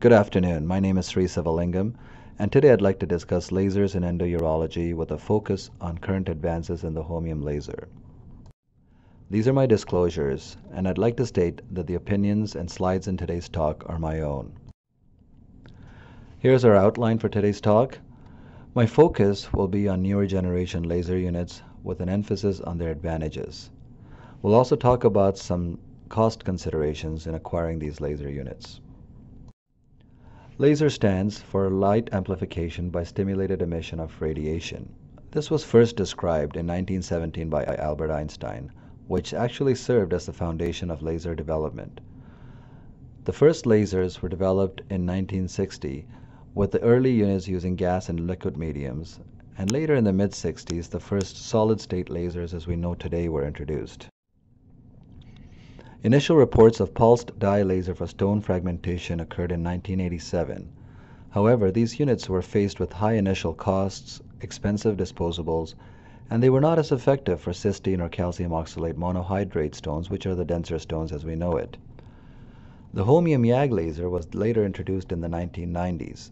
Good afternoon. My name is Sri Sivalingam, and today I'd like to discuss lasers in endourology with a focus on current advances in the holmium laser. These are my disclosures, and I'd like to state that the opinions and slides in today's talk are my own. Here's our outline for today's talk. My focus will be on newer generation laser units with an emphasis on their advantages. We'll also talk about some cost considerations in acquiring these laser units. Laser stands for light amplification by stimulated emission of radiation. This was first described in 1917 by Albert Einstein, which actually served as the foundation of laser development. The first lasers were developed in 1960 with the early units using gas and liquid mediums, and later in the mid 60s the first solid state lasers as we know today were introduced. Initial reports of pulsed dye laser for stone fragmentation occurred in 1987. However, these units were faced with high initial costs, expensive disposables, and they were not as effective for cystine or calcium oxalate monohydrate stones, which are the denser stones as we know it. The holmium YAG laser was later introduced in the 1990s.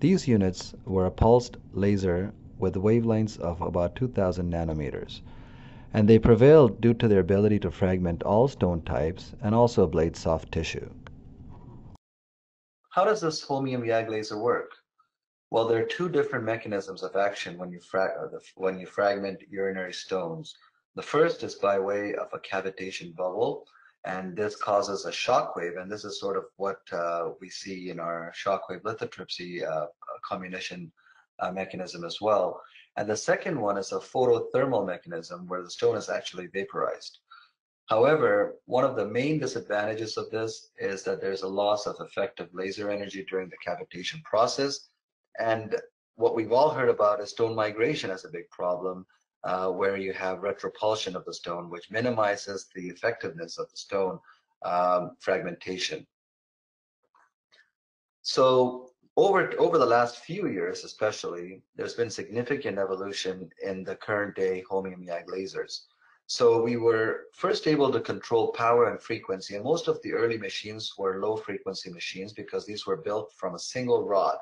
These units were a pulsed laser with wavelengths of about 2000 nanometers and they prevailed due to their ability to fragment all stone types and also ablate soft tissue. How does this holmium YAG laser work? Well, there are two different mechanisms of action when you, uh, when you fragment urinary stones. The first is by way of a cavitation bubble, and this causes a shock wave, and this is sort of what uh, we see in our shockwave lithotripsy uh, comminution uh, mechanism as well. And the second one is a photothermal mechanism where the stone is actually vaporized. However, one of the main disadvantages of this is that there's a loss of effective laser energy during the cavitation process. And what we've all heard about is stone migration as a big problem, uh, where you have retropulsion of the stone, which minimizes the effectiveness of the stone um, fragmentation. So over over the last few years especially there's been significant evolution in the current day holmium YAG lasers. So we were first able to control power and frequency and most of the early machines were low frequency machines because these were built from a single rod.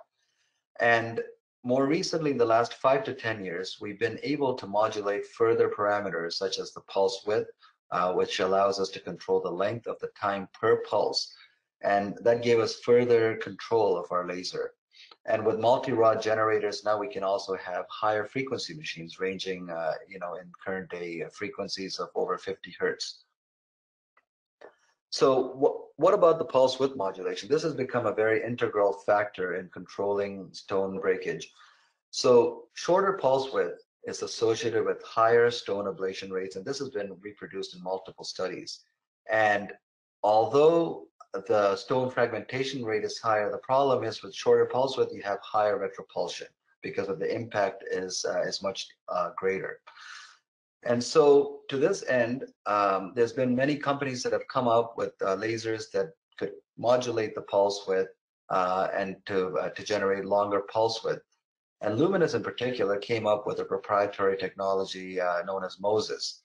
And more recently in the last five to ten years we've been able to modulate further parameters such as the pulse width uh, which allows us to control the length of the time per pulse and that gave us further control of our laser. And with multi-rod generators, now we can also have higher frequency machines ranging, uh, you know, in current day frequencies of over 50 hertz. So what, what about the pulse width modulation? This has become a very integral factor in controlling stone breakage. So shorter pulse width is associated with higher stone ablation rates, and this has been reproduced in multiple studies. And although the stone fragmentation rate is higher. The problem is with shorter pulse width, you have higher retropulsion because of the impact is uh, is much uh, greater. And so to this end, um, there's been many companies that have come up with uh, lasers that could modulate the pulse width uh, and to uh, to generate longer pulse width. And Lumenis in particular came up with a proprietary technology uh, known as MOSES.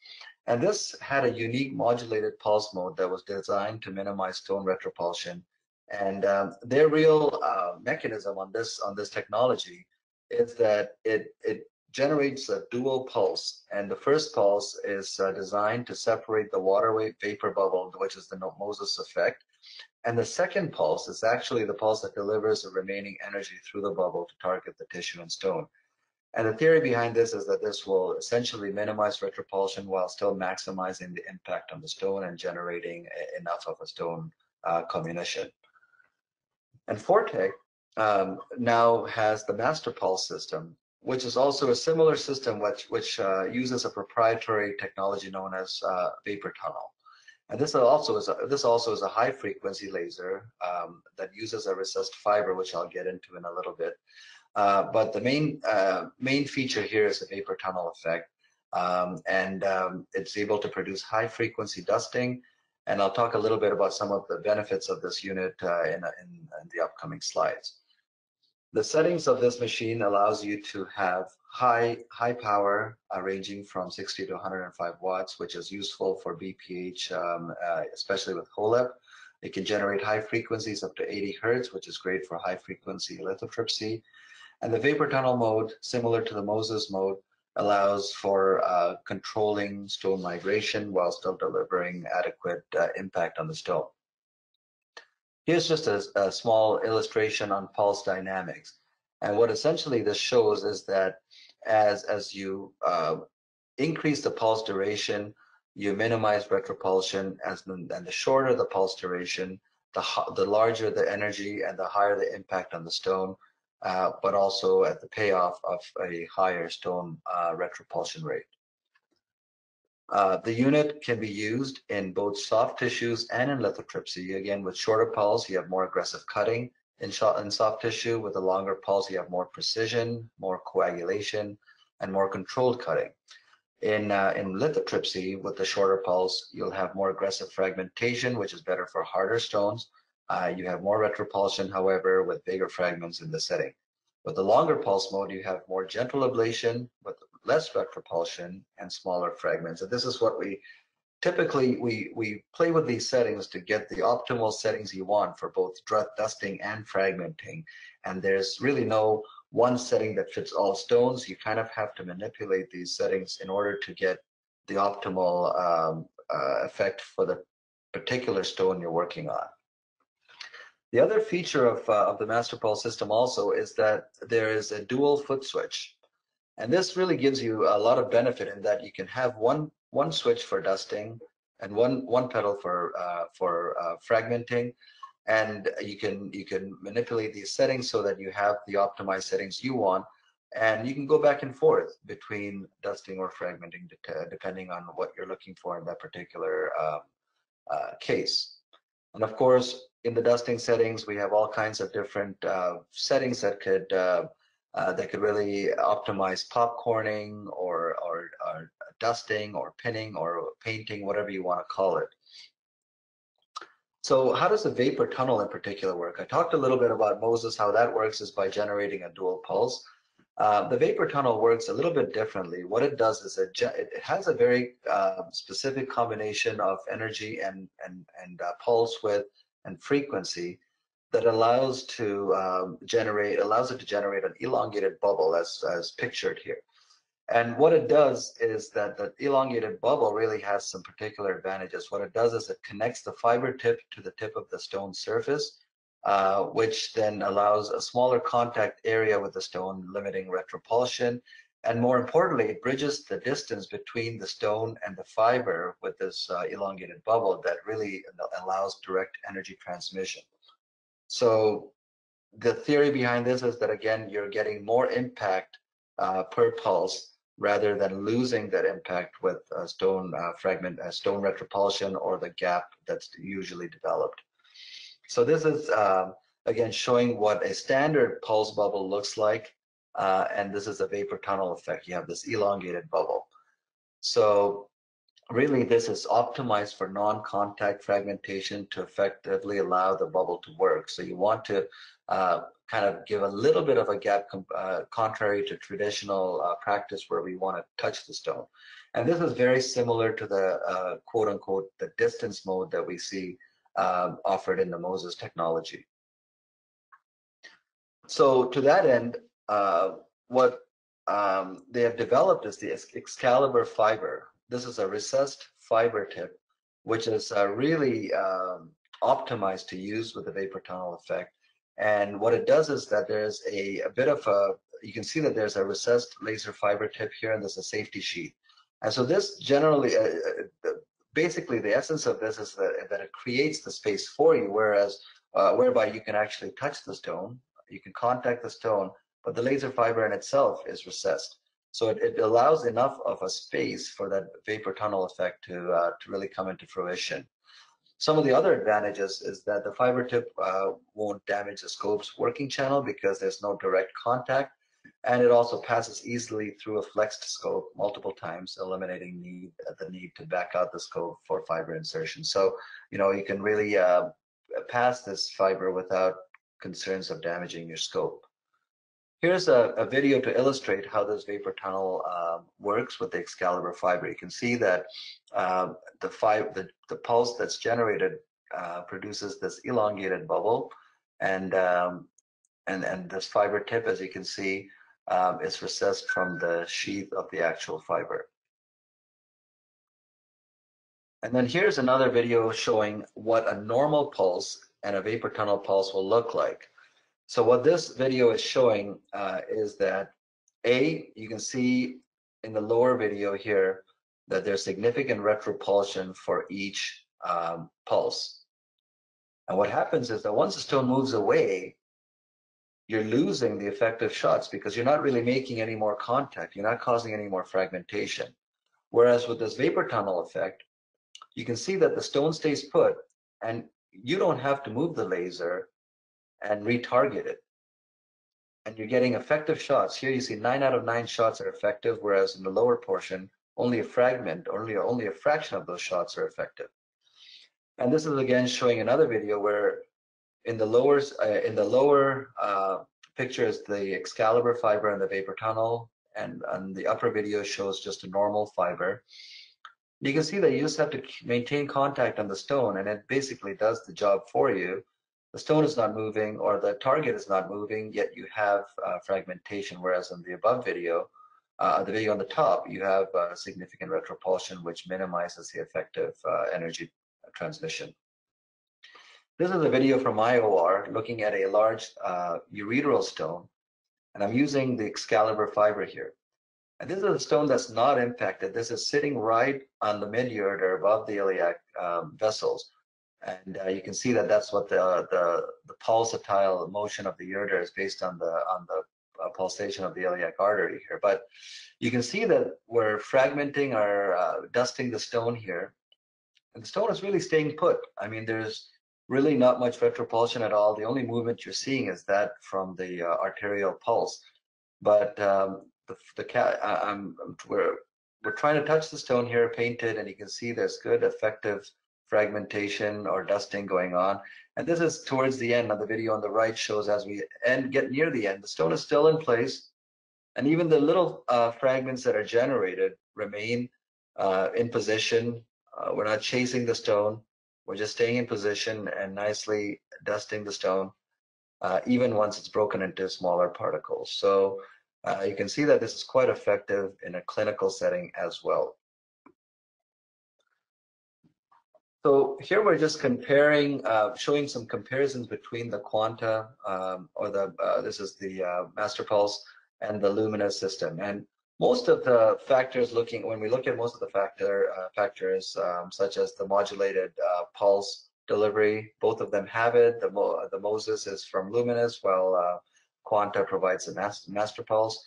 And this had a unique modulated pulse mode that was designed to minimize stone retropulsion. And um, their real uh, mechanism on this on this technology is that it it generates a dual pulse, and the first pulse is uh, designed to separate the water vapor bubble, which is the Moses effect, and the second pulse is actually the pulse that delivers the remaining energy through the bubble to target the tissue and stone. And the theory behind this is that this will essentially minimize retropulsion while still maximizing the impact on the stone and generating enough of a stone uh, comminution. And ForTec um, now has the master pulse system, which is also a similar system which, which uh, uses a proprietary technology known as uh, vapor tunnel. And this also is a, this also is a high frequency laser um, that uses a recessed fiber, which I'll get into in a little bit. Uh, but the main uh, main feature here is the vapor tunnel effect, um, and um, it's able to produce high frequency dusting. And I'll talk a little bit about some of the benefits of this unit uh, in, in, in, the upcoming slides. The settings of this machine allows you to have high high power uh, ranging from 60 to 105 watts, which is useful for BPH, um, uh, especially with HoLEP. It can generate high frequencies up to 80 hertz, which is great for high frequency lithotripsy. And the vapor tunnel mode, similar to the Moses mode, allows for uh, controlling stone migration while still delivering adequate uh, impact on the stone. Here's just a, a, small illustration on pulse dynamics. And what essentially this shows is that as, as you uh, increase the pulse duration, you minimize retropulsion, as the, and the shorter the pulse duration, the, the larger the energy and the higher the impact on the stone, uh, but also at the payoff of a higher stone uh, retropulsion rate. Uh, the unit can be used in both soft tissues and in lithotripsy. Again, with shorter pulse, you have more aggressive cutting. In, in soft tissue, with a longer pulse, you have more precision, more coagulation, and more controlled cutting. In, uh, in lithotripsy, with the shorter pulse, you'll have more aggressive fragmentation, which is better for harder stones. Uh, you have more retropulsion, however, with bigger fragments in the setting. With the longer pulse mode, you have more gentle ablation with less retropulsion and smaller fragments. And this is what we typically we we play with these settings to get the optimal settings you want for both dusting and fragmenting. And there's really no one setting that fits all stones. You kind of have to manipulate these settings in order to get the optimal um, uh, effect for the particular stone you're working on. The other feature of, uh, of the Master Pulse system also is that there is a dual foot switch. And this really gives you a lot of benefit in that you can have one one switch for dusting and one one pedal for uh, for uh, fragmenting. And you can you can manipulate these settings so that you have the optimized settings you want. And you can go back and forth between dusting or fragmenting depending on what you're looking for in that particular um, uh, case. And of course in the dusting settings we have all kinds of different uh, settings that could uh, uh that could really optimize popcorning or, or, or dusting or pinning or painting whatever you want to call it so how does the vapor tunnel in particular work? I talked a little bit about Moses, how that works is by generating a dual pulse. Uh, the vapor tunnel works a little bit differently. What it does is it, it has a very uh, specific combination of energy and, and, and uh, pulse width and frequency that allows to um, generate allows it to generate an elongated bubble as, as pictured here. And what it does is that the elongated bubble really has some particular advantages. What it does is it connects the fiber tip to the tip of the stone surface, uh, which then allows a smaller contact area with the stone, limiting retropulsion. And more importantly, it bridges the distance between the stone and the fiber with this uh, elongated bubble that really allows direct energy transmission. So the theory behind this is that, again, you're getting more impact uh, per pulse rather than losing that impact with a stone uh, fragment, a stone retropulsion, or the gap that's usually developed. So this is, um, again, showing what a standard pulse bubble looks like. Uh, and this is a vapor tunnel effect. You have this elongated bubble. So really this is optimized for non-contact fragmentation to effectively allow the bubble to work. So you want to uh, kind of give a little bit of a gap uh, contrary to traditional uh, practice where we want to touch the stone. And this is very similar to the uh, quote unquote the distance mode that we see um, offered in the Moses technology. So to that end, uh, what um, they have developed is the Excalibur fiber. This is a recessed fiber tip, which is uh, really um, optimized to use with the vapor tunnel effect and what it does is that there's a, a bit of a, you can see that there's a recessed laser fiber tip here and there's a safety sheet. And so this generally, uh, uh basically the essence of this is that, that it creates the space for you, whereas, uh, whereby you can actually touch the stone, you can contact the stone, but the laser fiber in itself is recessed. So it, it allows enough of a space for that vapor tunnel effect to, uh, to really come into fruition. Some of the other advantages is that the fiber tip uh, won't damage the scope's working channel because there's no direct contact. And it also passes easily through a flexed scope multiple times, eliminating need, the need to back out the scope for fiber insertion. So, you know, you can really uh, pass this fiber without concerns of damaging your scope. Here's a, a, video to illustrate how this vapor tunnel uh, works with the Excalibur fiber. You can see that uh, the, five, the, the pulse that's generated uh, produces this elongated bubble, and um, and and this fiber tip, as you can see, um, is recessed from the sheath of the actual fiber. And then here's another video showing what a normal pulse and a vapor tunnel pulse will look like. So what this video is showing uh, is that A, you can see in the lower video here that there's significant retropulsion for each um, pulse. And what happens is that once the stone moves away, you're losing the effective shots because you're not really making any more contact. You're not causing any more fragmentation. Whereas with this vapor tunnel effect, you can see that the stone stays put and you don't have to move the laser and retarget it. And you're getting effective shots. Here you see nine out of nine shots are effective, whereas in the lower portion, only a fragment, only, only a fraction of those shots are effective. And this is again showing another video where in the lower, uh, in the lower uh, picture is the Excalibur fiber and the vapor tunnel, and, and the upper video shows just a normal fiber you can see that you just have to maintain contact on the stone and it basically does the job for you. The stone is not moving or the target is not moving, yet you have uh, fragmentation, whereas in the above video, uh, the video on the top, you have uh, significant retropulsion, which minimizes the effective uh, energy transmission. This is a video from IOR looking at a large uh, ureteral stone, and I'm using the Excalibur fiber here. And this is a stone that's not impacted. This is sitting right on the mid-ureter above the iliac um, vessels. And uh, you can see that that's what the, the, the pulsatile motion of the ureter is based on the, on the uh, pulsation of the iliac artery here. But you can see that we're fragmenting or uh, dusting the stone here. And the stone is really staying put. I mean, there's really not much retropulsion at all. The only movement you're seeing is that from the uh, arterial pulse. But um, the, the cat, I'm, we're, we're trying to touch the stone here, paint it, and you can see there's good effective fragmentation or dusting going on. And this is towards the end of the video on the right shows as we end, get near the end, the stone is still in place. And even the little uh, fragments that are generated remain uh, in position. Uh, we're not chasing the stone. We're just staying in position and nicely dusting the stone, uh, even once it's broken into smaller particles. So uh, you can see that this is quite effective in a clinical setting as well. So here we're just comparing, uh, showing some comparisons between the Quanta, um, or the, uh, this is the uh, Master Pulse and the Lumenis system. And most of the factors looking, when we look at most of the factor uh, factors, um, such as the modulated uh, pulse delivery, both of them have it. The, Mo the Moses is from Lumenis, while Quanta provides the master, master pulse.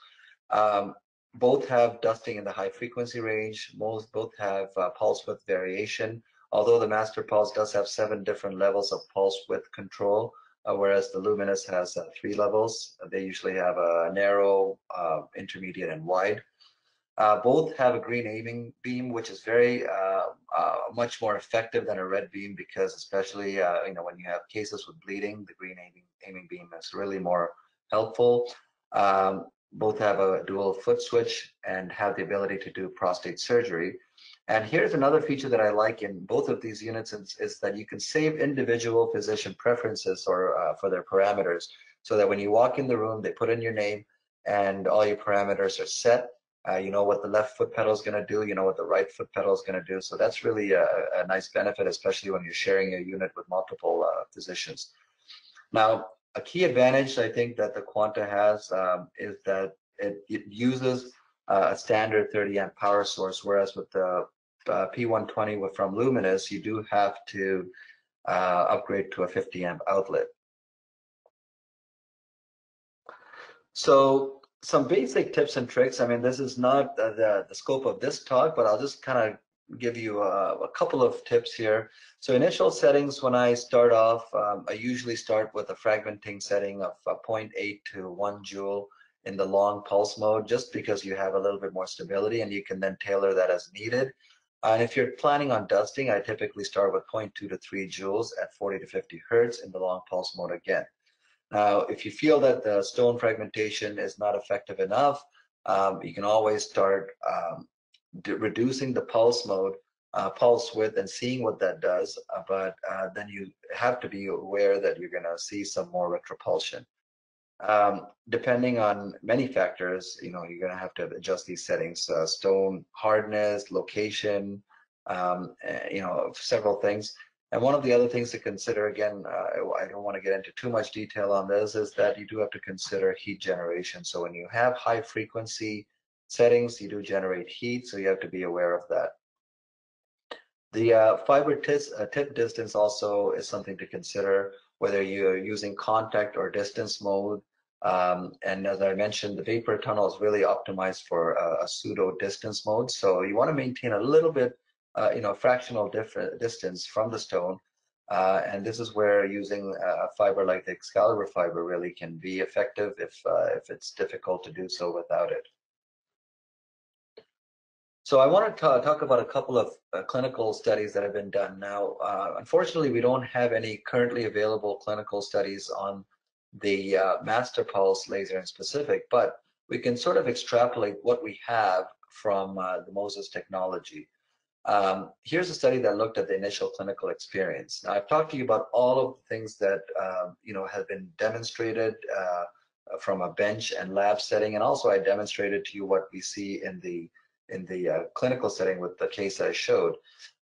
Um, both have dusting in the high frequency range. Most both have uh, pulse width variation. Although the master pulse does have seven different levels of pulse width control, uh, whereas the Lumenis has uh, three levels. They usually have a narrow, uh, intermediate, and wide. Uh, both have a green aiming beam, which is very uh, much more effective than a red beam because, especially you know when you have cases with bleeding, the green aiming aiming beam is really more helpful. Um, both have a dual foot switch and have the ability to do prostate surgery. And here's another feature that I like in both of these units is, is that you can save individual physician preferences or uh, for their parameters so that when you walk in the room, they put in your name and all your parameters are set. Uh, you know what the left foot pedal is going to do, you know what the right foot pedal is going to do. So that's really a, a, nice benefit, especially when you're sharing a unit with multiple uh, physicians. Now, a key advantage I think that the Quanta has um, is that it, it uses uh, a standard 30 amp power source, whereas with the uh, P120 from Lumenis, you do have to uh, upgrade to a 50 amp outlet. So some basic tips and tricks. I mean, this is not the, the scope of this talk, but I'll just kind of give you a, a, couple of tips here. So initial settings, when I start off, um, I usually start with a fragmenting setting of 0.8 to 1 joule in the long pulse mode, just because you have a little bit more stability and you can then tailor that as needed. And if you're planning on dusting, I typically start with 0.2 to 3 joules at 40 to 50 hertz in the long pulse mode again. Now, if you feel that the stone fragmentation is not effective enough, um, you can always start um, reducing the pulse mode uh, pulse width and seeing what that does, uh, but uh, then you have to be aware that you're going to see some more retropulsion. Um, depending on many factors, you know, you're going to have to adjust these settings, uh, stone hardness, location, um, eh, you know, several things. And one of the other things to consider, again, uh, I don't want to get into too much detail on this, is that you do have to consider heat generation. So when you have high frequency settings, you do generate heat, so you have to be aware of that. The uh, fiber uh, tip distance also is something to consider, whether you're using contact or distance mode. Um, and as I mentioned, the vapor tunnel is really optimized for a, a pseudo distance mode. So you want to maintain a little bit uh, you know, fractional distance from the stone. Uh, and this is where using a fiber like the Excalibur fiber really can be effective if, uh, if it's difficult to do so without it. So I want to talk about a couple of uh, clinical studies that have been done. Now, uh, unfortunately, we don't have any currently available clinical studies on the uh, master pulse laser in specific, but we can sort of extrapolate what we have from the MOSES technology. Um, here's a study that looked at the initial clinical experience. Now, I've talked to you about all of the things that um, you know have been demonstrated uh, from a bench and lab setting, and also I demonstrated to you what we see in the in the uh, clinical setting with the case I showed.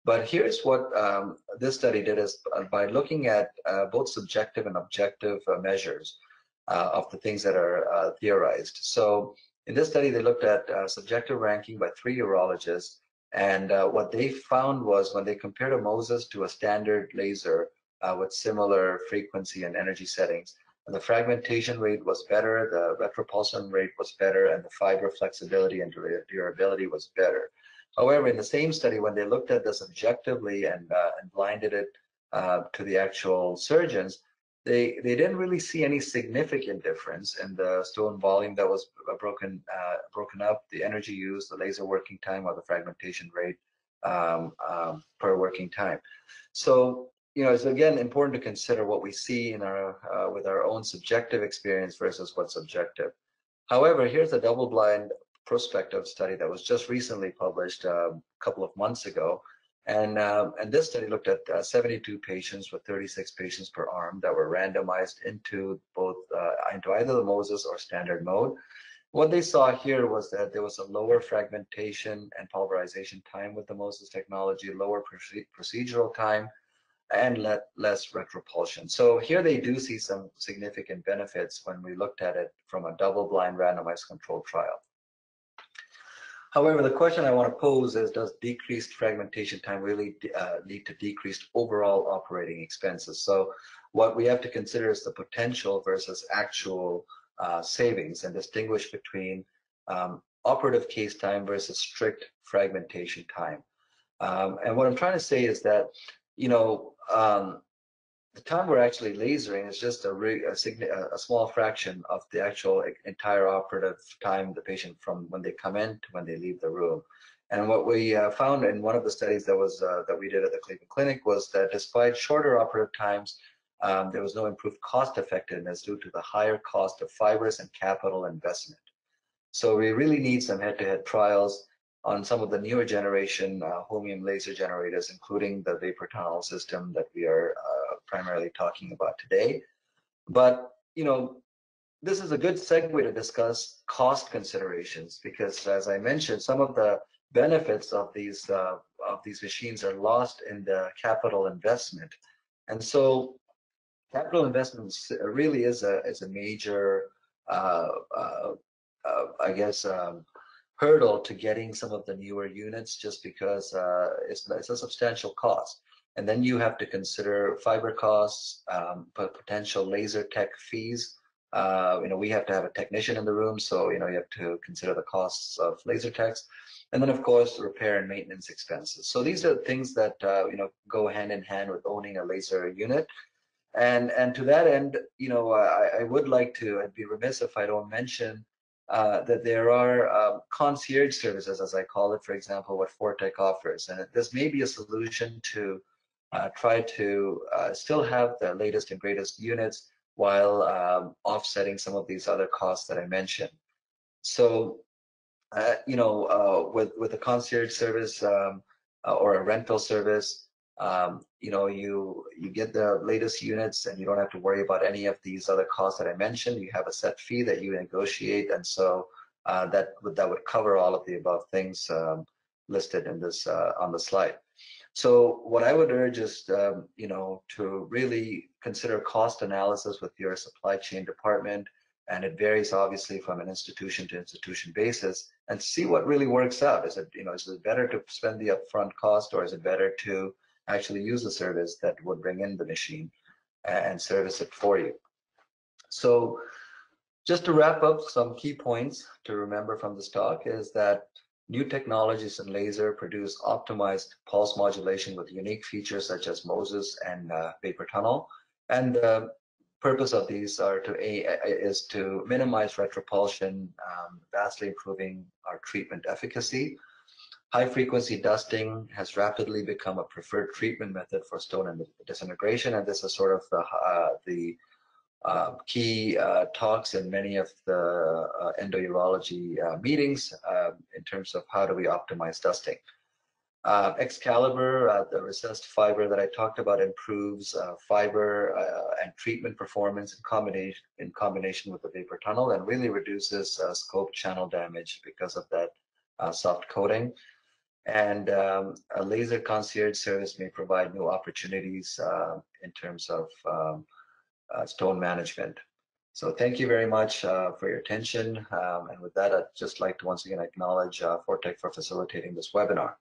But here's what um, this study did is uh, by looking at uh, both subjective and objective uh, measures uh, of the things that are theorized. So in this study, they looked at subjective ranking by three urologists and uh, what they found was when they compared a MOSES to a standard laser uh, with similar frequency and energy settings, the fragmentation rate was better, the retropulsion rate was better, and the fiber flexibility and durability was better. However, in the same study, when they looked at this objectively and, uh, and blinded it uh, to the actual surgeons, they they didn't really see any significant difference in the stone volume that was uh, broken uh, broken up, the energy used, the laser working time, or the fragmentation rate um, um, per working time. So you know, it's again important to consider what we see in our uh, with our own subjective experience versus what's objective. However, here's a double-blind prospective study that was just recently published a couple of months ago and, uh, and this study looked at uh, 72 patients with 36 patients per arm that were randomized into both uh, into either the MOSES or standard mode. What they saw here was that there was a lower fragmentation and pulverization time with the MOSES technology, lower procedural time, and let, less retropulsion. So here they do see some significant benefits when we looked at it from a double-blind randomized controlled trial. However, the question I want to pose is, does decreased fragmentation time really uh, lead to decreased overall operating expenses? So what we have to consider is the potential versus actual uh, savings and distinguish between um, operative case time versus strict fragmentation time. Um, and what I'm trying to say is that, you know, um, the time we're actually lasering is just a, a, a, small fraction of the actual entire operative time the patient from when they come in to when they leave the room. And what we uh, found in one of the studies that was uh, that we did at the Cleveland Clinic was that despite shorter operative times, um, there was no improved cost effectiveness due to the higher cost of fibers and capital investment. So we really need some head-to-head -head trials on some of the newer generation uh, holmium laser generators, including the vapor tunnel system that we are uh, primarily talking about today. But, you know, this is a good segue to discuss cost considerations because as I mentioned, some of the benefits of these uh, of these machines are lost in the capital investment. And so capital investment really is a is a major uh, uh, uh, I guess um, hurdle to getting some of the newer units just because uh, it's, it's a substantial cost. And then you have to consider fiber costs, um, potential laser tech fees. Uh, you know, we have to have a technician in the room, so you know you have to consider the costs of laser techs, and then of course repair and maintenance expenses. So these are things that uh, you know go hand in hand with owning a laser unit. And and to that end, you know, I, I would like to. I'd be remiss if I don't mention uh, that there are um, concierge services, as I call it, for example, what ForTec offers, and this may be a solution to uh, try to uh, still have the latest and greatest units while um, offsetting some of these other costs that I mentioned. So, uh, you know, uh, with with the concierge service, um, uh, or a rental service, um, you know, you you get the latest units and you don't have to worry about any of these other costs that I mentioned. You have a set fee that you negotiate, and so uh, that would that would cover all of the above things um, listed in this uh, on the slide. So what I would urge is, um, you know, to really consider cost analysis with your supply chain department, and it varies obviously from an institution to institution basis, and see what really works out. Is it, you know, is it better to spend the upfront cost, or is it better to actually use a service that would bring in the machine and service it for you? So just to wrap up some key points to remember from this talk is that new technologies in laser produce optimized pulse modulation with unique features such as MOSES and uh, vapor tunnel. And the purpose of these are to a, is to minimize retropulsion, um, vastly improving our treatment efficacy. High frequency dusting has rapidly become a preferred treatment method for stone and disintegration, and this is sort of the, uh, the uh, key uh, talks in many of the uh, endourology uh, meetings um, in terms of how do we optimize dusting. Uh, Excalibur, the recessed fiber that I talked about, improves fiber and treatment performance in combination in combination with the vapor tunnel, and really reduces scope channel damage because of that soft coating. And um, a laser concierge service may provide new opportunities in terms of um, uh, stone management. So thank you very much uh, for your attention. Um, and with that, I'd just like to once again acknowledge uh, ForTec for facilitating this webinar.